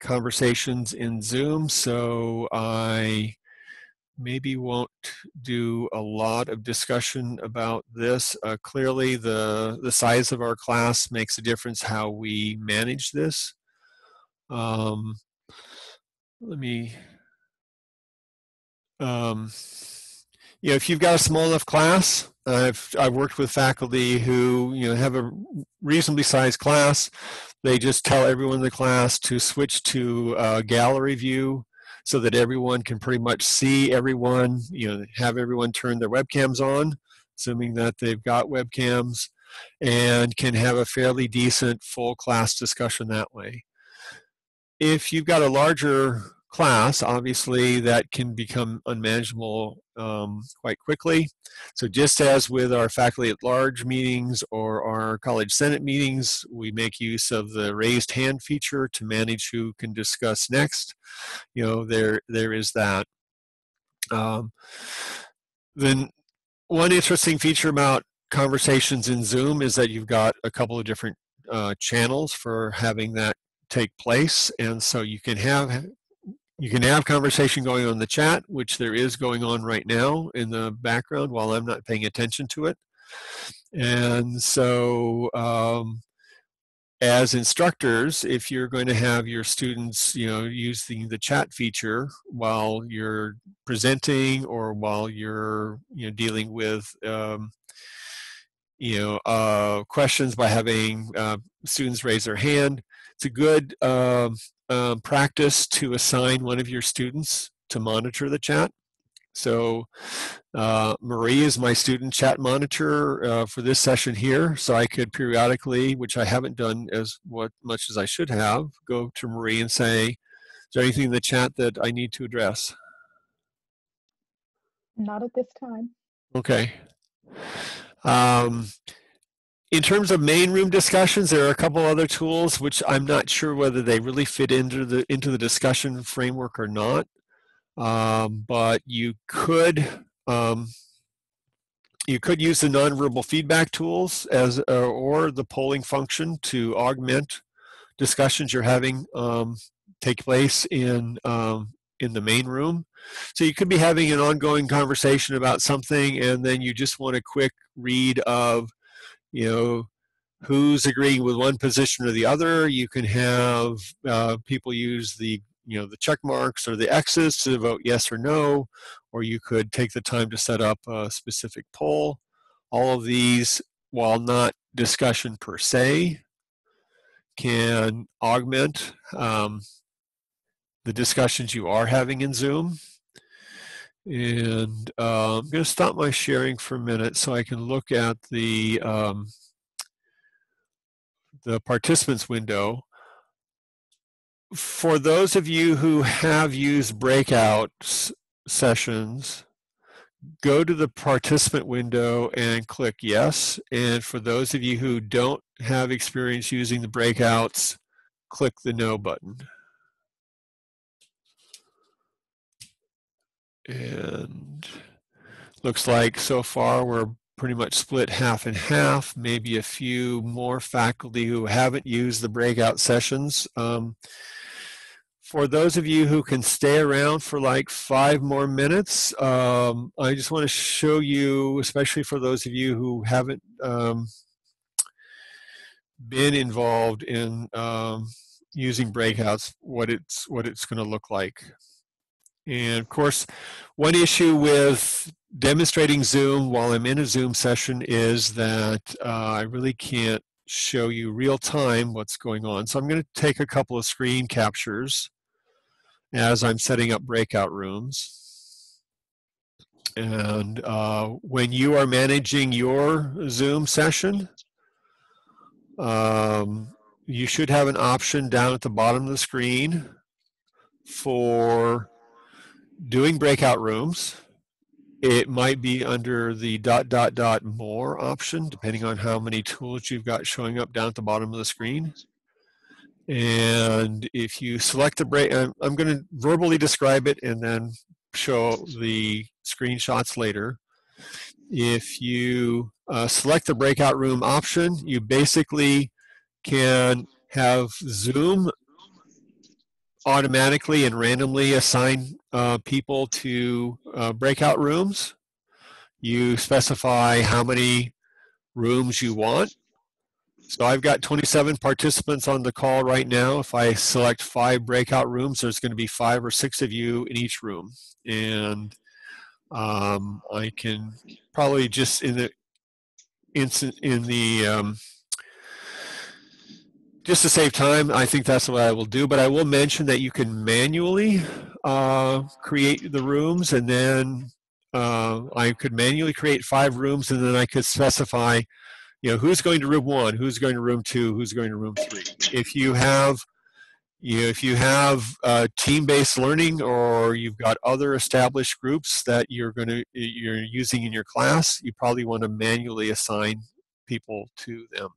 conversations in Zoom, so I maybe won't do a lot of discussion about this. Uh, clearly, the, the size of our class makes a difference how we manage this. Um, let me, um, you know, if you've got a small enough class, I've, I've worked with faculty who, you know, have a reasonably sized class. They just tell everyone in the class to switch to uh, gallery view so that everyone can pretty much see everyone, you know, have everyone turn their webcams on, assuming that they've got webcams, and can have a fairly decent full class discussion that way. If you've got a larger class, obviously that can become unmanageable um, quite quickly. So just as with our faculty at large meetings or our college senate meetings, we make use of the raised hand feature to manage who can discuss next. You know, there there is that. Um, then one interesting feature about conversations in Zoom is that you've got a couple of different uh, channels for having that take place, and so you can have you can have conversation going on in the chat, which there is going on right now in the background while I'm not paying attention to it. And so um, as instructors, if you're going to have your students, you know, using the chat feature while you're presenting or while you're, you know, dealing with, um, you know, uh, questions by having uh, students raise their hand, it's a good uh, um, practice to assign one of your students to monitor the chat. So uh, Marie is my student chat monitor uh, for this session here. So I could periodically, which I haven't done as what, much as I should have, go to Marie and say, is there anything in the chat that I need to address? Not at this time. Okay. Um, in terms of main room discussions, there are a couple other tools which I'm not sure whether they really fit into the into the discussion framework or not. Um, but you could um, you could use the nonverbal feedback tools as uh, or the polling function to augment discussions you're having um, take place in um, in the main room. So you could be having an ongoing conversation about something, and then you just want a quick read of you know who's agreeing with one position or the other. You can have uh, people use the you know the check marks or the X's to vote yes or no, or you could take the time to set up a specific poll. All of these, while not discussion per se, can augment um, the discussions you are having in Zoom. And uh, I'm going to stop my sharing for a minute so I can look at the um, the participants window. For those of you who have used breakout sessions, go to the participant window and click yes. And for those of you who don't have experience using the breakouts, click the no button. And looks like so far we're pretty much split half and half, maybe a few more faculty who haven't used the breakout sessions. Um, for those of you who can stay around for like five more minutes, um, I just want to show you, especially for those of you who haven't um, been involved in um, using breakouts, what it's what it's going to look like. And of course, one issue with demonstrating Zoom while I'm in a Zoom session is that uh, I really can't show you real time what's going on. So I'm going to take a couple of screen captures as I'm setting up breakout rooms. And uh, when you are managing your Zoom session, um, you should have an option down at the bottom of the screen for doing breakout rooms. It might be under the dot dot dot more option, depending on how many tools you've got showing up down at the bottom of the screen. And if you select the break, I'm, I'm going to verbally describe it and then show the screenshots later. If you uh, select the breakout room option, you basically can have Zoom automatically and randomly assign uh, people to uh, breakout rooms. You specify how many rooms you want. So I've got 27 participants on the call right now. If I select five breakout rooms, there's going to be five or six of you in each room. And um, I can probably just in the instant in the um, just to save time, I think that's what I will do. But I will mention that you can manually uh, create the rooms, and then uh, I could manually create five rooms, and then I could specify, you know, who's going to room one, who's going to room two, who's going to room three. If you have you, if you have uh, team-based learning or you've got other established groups that you're going to you're using in your class, you probably want to manually assign people to them.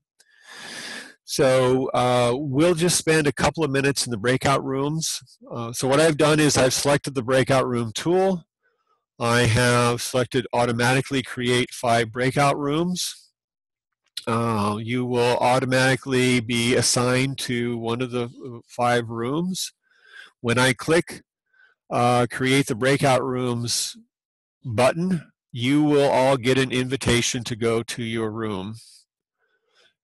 So uh, we'll just spend a couple of minutes in the breakout rooms. Uh, so what I've done is I've selected the breakout room tool. I have selected automatically create five breakout rooms. Uh, you will automatically be assigned to one of the uh, five rooms. When I click uh, create the breakout rooms button, you will all get an invitation to go to your room.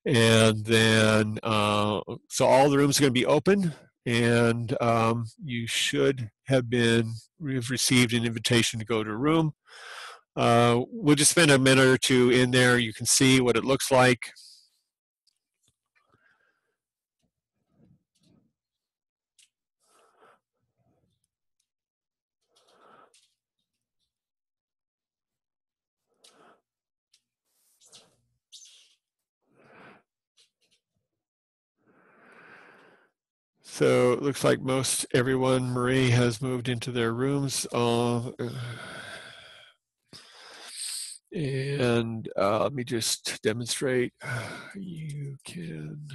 And then, uh, so all the rooms are going to be open and um, you should have been, have received an invitation to go to a room. Uh, we'll just spend a minute or two in there. You can see what it looks like. So it looks like most everyone, Marie, has moved into their rooms. Uh, and uh, let me just demonstrate. You can.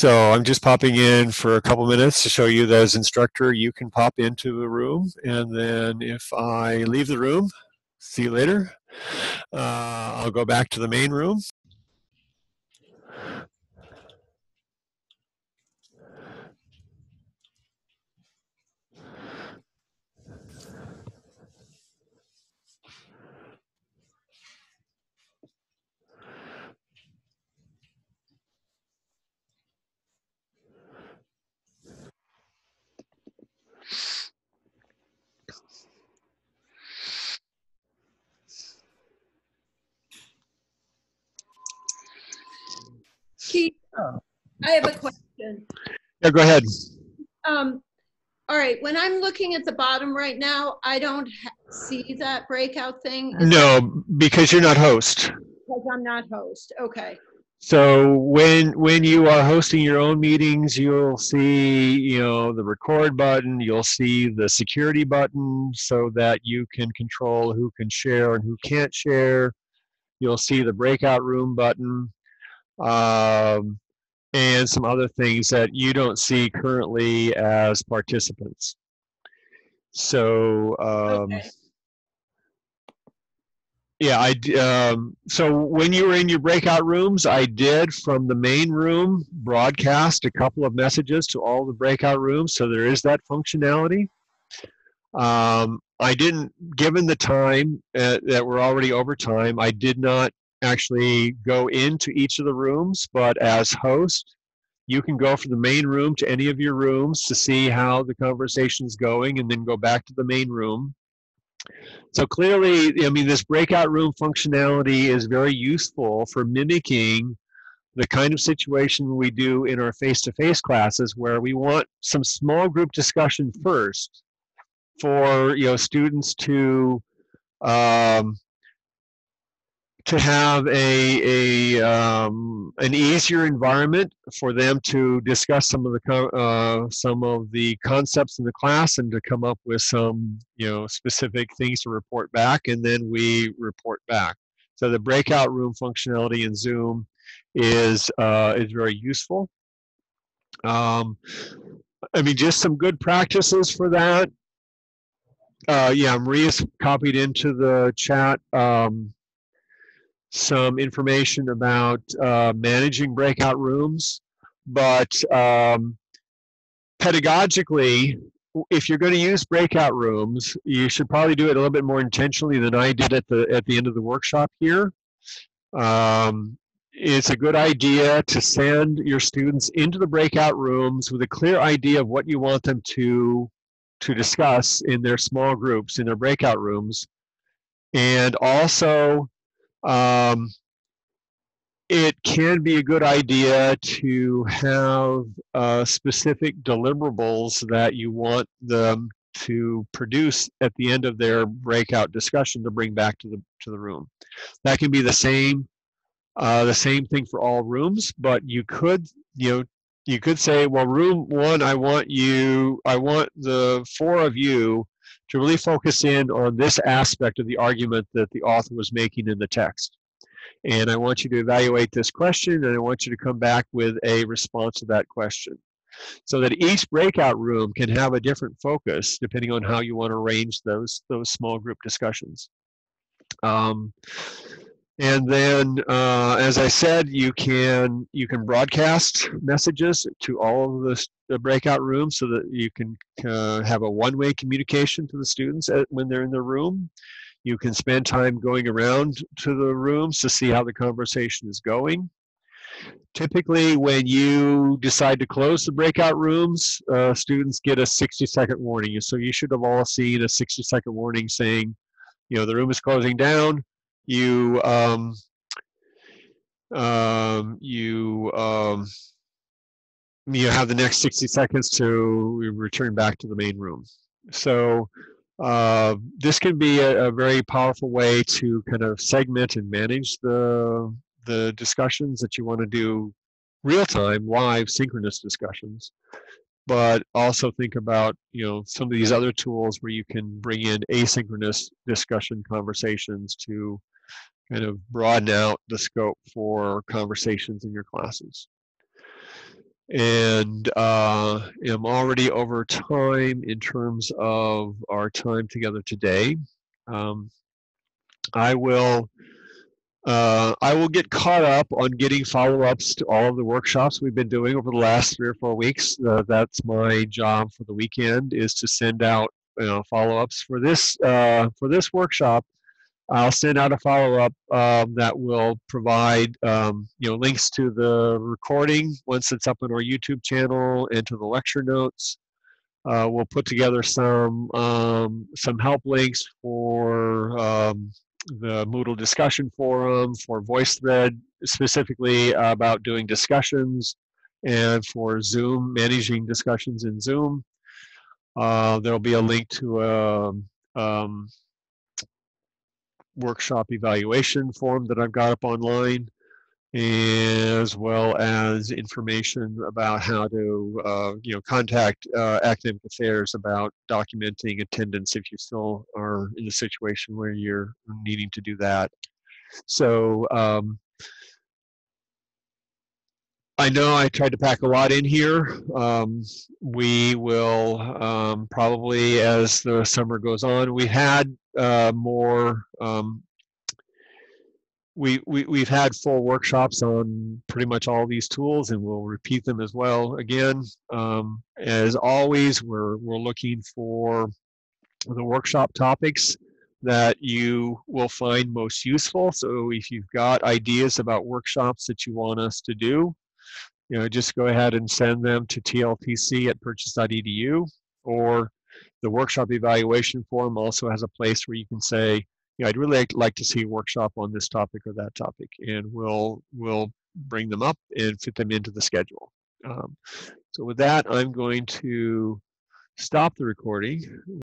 So I'm just popping in for a couple minutes to show you that as instructor, you can pop into the room. And then if I leave the room, see you later, uh, I'll go back to the main room. Keith, I have a question. Yeah, go ahead. Um, all right, when I'm looking at the bottom right now, I don't ha- see that breakout thing. Is No, because you're not host. Because I'm not host. Okay. So when when you are hosting your own meetings, you'll see you know the record button. You'll see the security button so that you can control who can share and who can't share. You'll see the breakout room button, um, and some other things that you don't see currently as participants. So um, Okay. yeah, I um, so when you were in your breakout rooms, I did from the main room broadcast a couple of messages to all the breakout rooms. So there is that functionality. Um, I didn't, given the time uh, that we're already over time, I did not actually go into each of the rooms. But as host, you can go from the main room to any of your rooms to see how the conversation is going, and then go back to the main room. So clearly, I mean, this breakout room functionality is very useful for mimicking the kind of situation we do in our face-to-face classes where we want some small group discussion first for, you know, students to um, to have a, a um, an easier environment for them to discuss some of the uh, some of the concepts in the class and to come up with some you know specific things to report back and then we report back. So the breakout room functionality in zoom is uh, is very useful. Um, i mean just some good practices for that. Uh, yeah maria's copied into the chat um, some information about uh, managing breakout rooms, but um, pedagogically, if you're going to use breakout rooms, you should probably do it a little bit more intentionally than I did at the at the end of the workshop here. Um, it's a good idea to send your students into the breakout rooms with a clear idea of what you want them to to discuss in their small groups in their breakout rooms and also um, it can be a good idea to have uh, specific deliverables that you want them to produce at the end of their breakout discussion to bring back to the to the room. That can be the same uh, the same thing for all rooms, but you could you know you could say, well, room one, I want you, I want the four of you to really focus in on this aspect of the argument that the author was making in the text. And I want you to evaluate this question and I want you to come back with a response to that question. So that each breakout room can have a different focus depending on how you want to arrange those, those small group discussions. Um, and then, uh, as I said, you can you can broadcast messages to all of the, the breakout rooms so that you can uh, have a one-way communication to the students at, when they're in the room. You can spend time going around to the rooms to see how the conversation is going. Typically, when you decide to close the breakout rooms, uh, students get a 60-second warning. So you should have all seen a 60-second warning saying, you know, the room is closing down you um, um, you um, you have the next 60 seconds to return back to the main room. So uh, this can be a, a, very powerful way to kind of segment and manage the the discussions that you want to do real time, live, synchronous discussions. But also think about you know some of these other tools where you can bring in asynchronous discussion conversations to kind of broaden out the scope for conversations in your classes. And uh, am already over time in terms of our time together today. Um, I will uh, I will get caught up on getting follow-ups to all of the workshops we've been doing over the last three or four weeks. Uh, that's my job for the weekend is to send out you know, follow-ups for this uh, for this workshop. I'll send out a follow-up um, that will provide um, you know links to the recording once it's up on our YouTube channel and to the lecture notes. Uh, we'll put together some um, some help links for um, the Moodle discussion forum, for VoiceThread specifically about doing discussions, and for Zoom managing discussions in Zoom. Uh, there'll be a link to a um, workshop evaluation form that I've got up online, as well as information about how to, uh, you know, contact uh, academic affairs about documenting attendance if you still are in a situation where you're needing to do that. So um, I know I tried to pack a lot in here. Um, we will um, probably, as the summer goes on, we had uh, more. Um, we, we we've had full workshops on pretty much all these tools, and we'll repeat them as well again. Um, as always, we're we're looking for the workshop topics that you will find most useful. So if you've got ideas about workshops that you want us to do, you know, just go ahead and send them to tltc at purchase.edu or the workshop evaluation form also has a place where you can say, you know, I'd really like to see a workshop on this topic or that topic, and we'll we'll bring them up and fit them into the schedule. Um, so with that, I'm going to stop the recording.